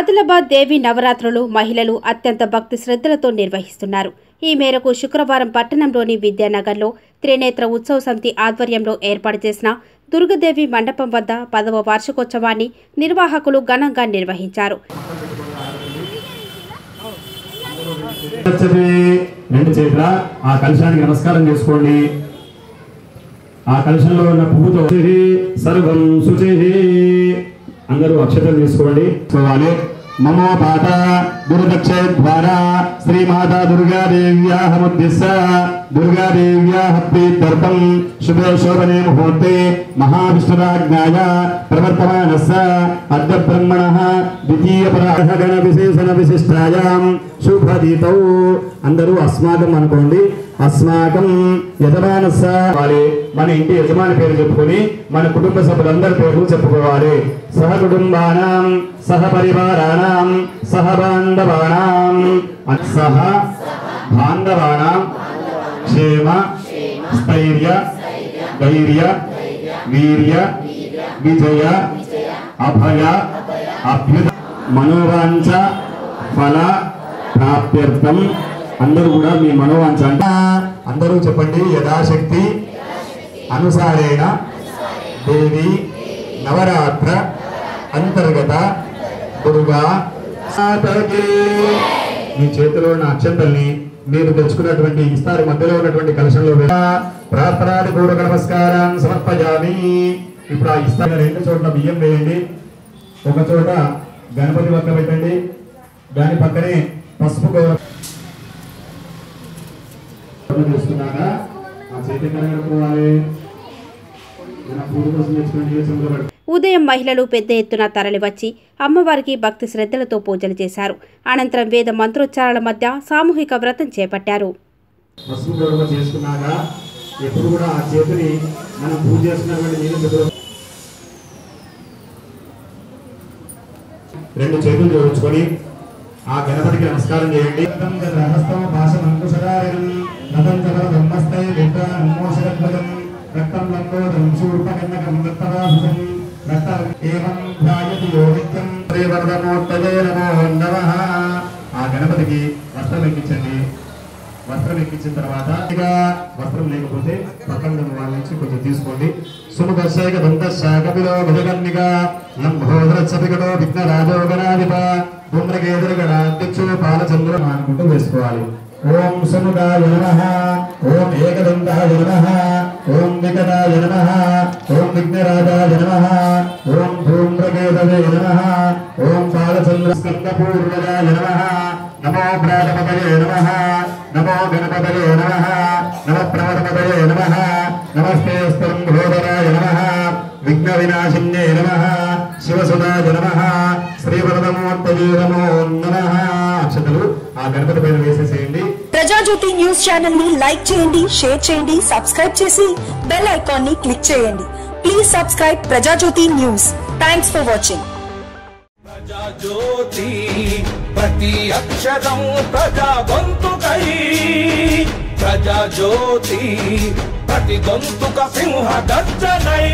ఆదిలాబాద్ దేవి నవరాత్రులు మహిళలు అత్యంత భక్తి శ్రద్ధలతో నిర్వహిస్తున్నారు. ఈ మేరకు శుక్రవారం పట్టణంలోని విద్యానగర్లో త్రినేత్ర ఉత్సవ సమితి ఆధ్వర్యంలో ఏర్పాటు చేసిన దుర్గదేవి మండపం వద్ద పదవ వార్షికోత్సవాన్ని నిర్వాహకులు ఘనంగా నిర్వహించారు. వచ్చేది రెండు చేతుల ఆ కలశానికి నమస్కారం చేసుకోండి. ఆ కలశంలో ఉన్న పువ్వుతో సర్వం శుచి. అందరూ అక్షతలు తీసుకోండి. మమో పాత దుర్దక్ష ద్వారా శ్రీమాతా దుర్గాదేవ్యాహ ముద్దిస్స దుర్గాదేవ్యాహ ప్రీత్యర్థం శుభే శోభనే ముహూర్తే మహావిష్ణురాజ్ఞాయ ప్రవర్తమానస్స అద్య బ్రహ్మణః ద్వితీయ పరాగణ విశేషణ విశిష్టాయాం శుభదీతౌ అందరూ అస్మాకం అనుకోండి. అస్మాకం యజమానస్స మన ఇంటి యజమాని పేరు చెప్పుకొని మన కుటుంబ సభ్యులందరి పేర్లు చెప్పుకోవాలి. సహ కుటుంబానాం సహ పరివారాణం సహ బాంధవానాం సహ బాంధవానాం క్షేమ స్థైర్య ధైర్య వీర్య విజయ అభయ అభ్యుత మనోవాంఛ ఫల ప్రాప్త్యర్థం అందరూ కూడా మీ మనోవాంఛ అంట అందరూ చెప్పండి యథాశక్తి అనుసారేణ దేవి నవరాత్ర అంతర్గత దుర్గా మీ చేతిలో ఉన్న అక్షంతల్ని మీరు తెచ్చుకున్నటువంటి ఇస్తారు మధ్యలో ఉన్నటువంటి కలశంలో ప్రార్థనాది పూర్వక నమస్కారం సమర్పజామి. ఇప్పుడు ఆ ఇస్తారు రెండు చోట్ల బియ్యం వేయండి. ఒక చోట గణపతి పక్క పెట్టండి దాని పక్కనే పసుపు గౌరవ ఉదయం మహిళలు పెద్ద ఎత్తున తరలివచ్చి అమ్మవారికి భక్తి శ్రద్ధలతో పూజలు చేశారు. అనంతరం వేద మంత్రోచ్చారాల మధ్య సామూహిక వ్రతం చేపట్టారు. ఎప్పుడు కూడా ఆ చేతిని మనం పూజ రెండు చేతులు జోడించుకొని ఆ గణపతికి నమస్కారం చేయండి. రహస్తం रक्तं రక్తం లంబోదం శూర్పకన్నకం దత్తవాసుసం एवं ఏవం ధ్యాయతి యో నిత్యం శ్రీవర్ధమూర్తయే ఆ గణపతికి వస్త్రం ఎక్కించండి. వస్త్రం ఎక్కించిన తర్వాత వస్త్రం లేకపోతే పక్కన ఉన్న వాళ్ళ నుంచి కొంచెం తీసుకోండి. సుముదర్శైక దంతశాఖ విలో గజగన్నిక లంబోదర సపికటో విఘ్నరాజో గణాధిప అనుకుంటూ వేసుకోవాలి. ఓం సుముదాయ ఓం ఏకదంత ఓం వికటాయ నమ. ఓం విఘ్నరాజాయ నమ. ఓం ధూమ్రకేతవే నమ. ఓం పాలచంద్ర నమ. నమో ప్రాణపతయే నమ. నమో గణపతయే నమ. నమ ప్రవరపతయే నమ. నమస్తే స్తంభోదరాయ నమ. విఘ్న వినాశిన్యే నమ. శివసుదాయ నమ. శ్రీవరదమూర్తయే నమ. అక్షతలు ఆ గణపతి పైన వేసేసేయండి. ప్రజాజ్యోతి న్యూస్ ఛానల్ని లైక్ చేయండి షేర్ చేయండి సబ్స్క్రైబ్ చేసి బెల్ ఐకాన్ని క్లిక్ చేయండి. Please subscribe Prajajyothi news. Thanks for watching Prajajyothi ప్రతి అక్షరం ప్రజా గొంతుకై. ప్రజాజ్యోతి ప్రతి గొంతుక సింహ గర్జనై